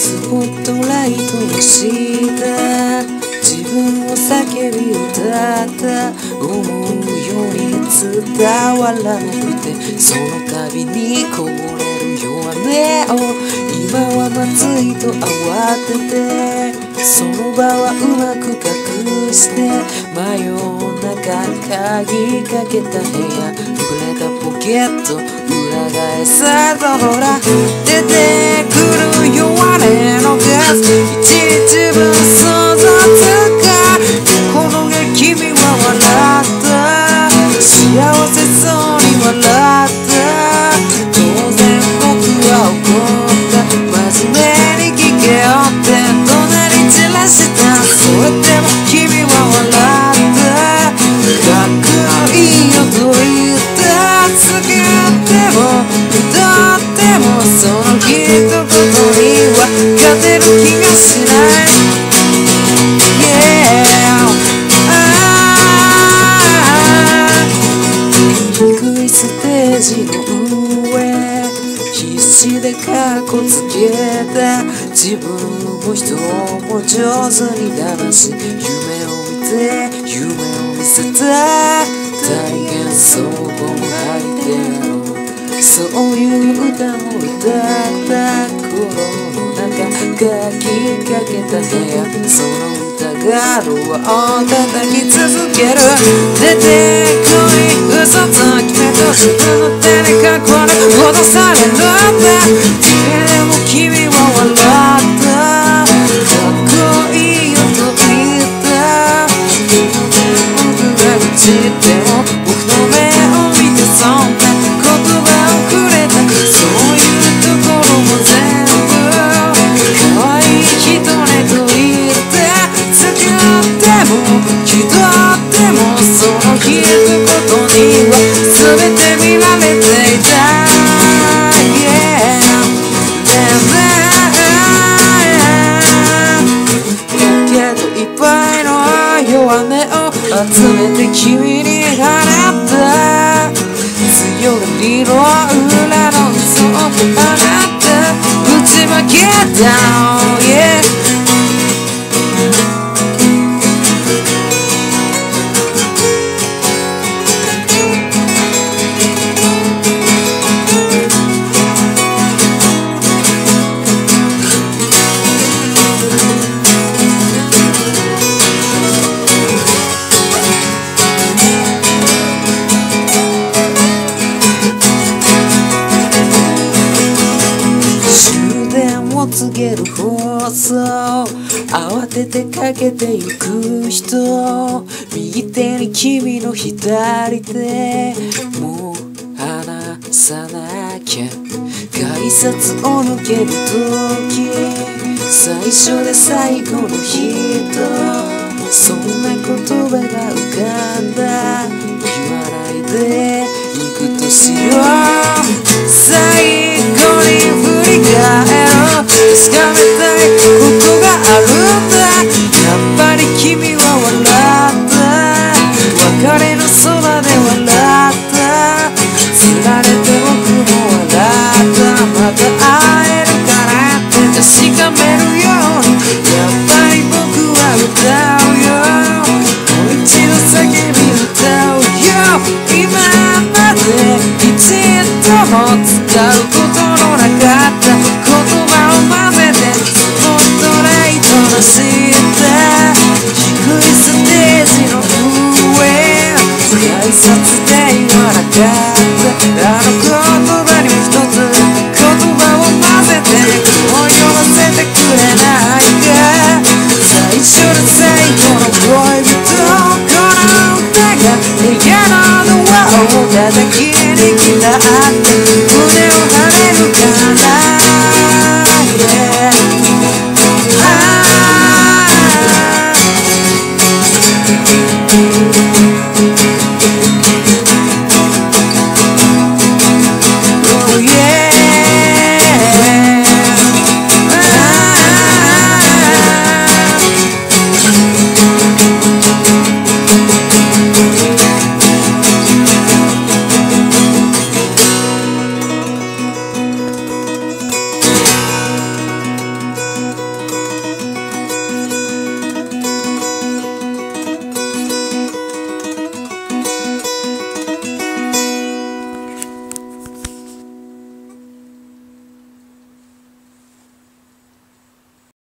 スポットライトをした自分の叫びをた思うように伝わらなくてその度にこぼれる弱音を今はまずいと慌ててその場はうまく隠して真夜中鍵かけた部屋。触れたポケット裏返さぞほら出てくる勝てる気がしない Yeah. あー低いステージの上必死でカッコつけた自分も人も上手に騙し夢を見て夢を見せた大変そうも吐いてそういう歌も歌った中書きかけた部屋その歌がドアを叩き続ける。出てこい嘘つきめと自分の手に囲われ戻されるんだでも君は笑った。かっこいいよと言った。僕が愚痴って集めて君ててかけてゆく人右手に君の左手もう離さなきゃ。改札を抜ける時最初で最後の人そんな言葉が浮かんだ言わないで行くとしよう最後に振り返ろうも使うことのなかった言葉を混ぜてスポットライトのした低いステージの上改札で言わなかったあの言葉にも一つ言葉を混ぜて思いを乗せてくれないか最初で最後の恋人この歌が部屋のドアを叩きに来たって